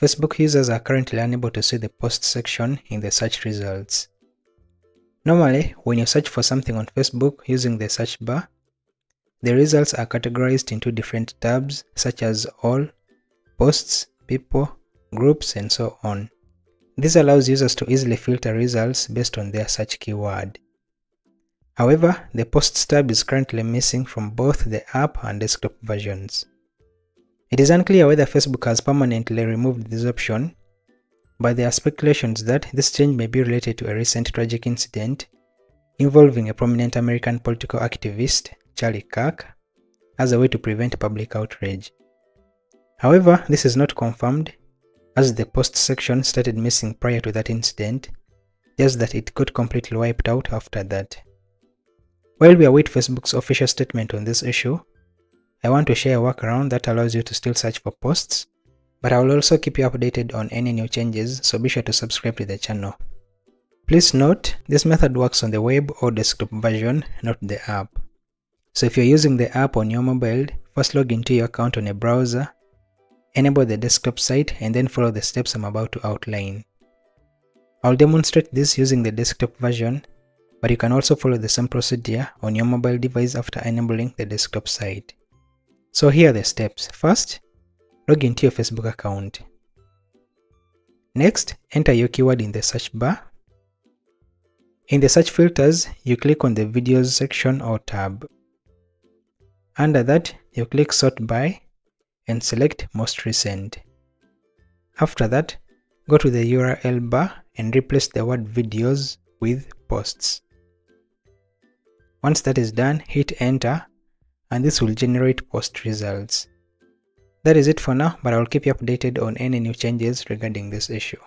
Facebook users are currently unable to see the post section in the search results. Normally, when you search for something on Facebook using the search bar, the results are categorized into different tabs such as all, posts, people, groups, and so on. This allows users to easily filter results based on their search keyword. However, the Posts tab is currently missing from both the app and desktop versions. It is unclear whether Facebook has permanently removed this option, but there are speculations that this change may be related to a recent tragic incident involving a prominent American political activist, Charlie Kirk, as a way to prevent public outrage. However, this is not confirmed, as the post section started missing prior to that incident, just that it got completely wiped out after that. While we await Facebook's official statement on this issue, I want to share a workaround that allows you to still search for posts, but I will also keep you updated on any new changes, so be sure to subscribe to the channel. Please note, this method works on the web or desktop version, not the app. So if you're using the app on your mobile, first log into your account on a browser, enable the desktop site and then follow the steps I'm about to outline. I'll demonstrate this using the desktop version but you can also follow the same procedure on your mobile device after enabling the desktop site. So here are the steps. First, log into your Facebook account. Next, enter your keyword in the search bar. In the search filters, you click on the videos section or tab. Under that, you click sort by and select most recent. After that, go to the URL bar and replace the word videos with posts. Once that is done, hit enter and this will generate post results. That is it for now, but I will keep you updated on any new changes regarding this issue.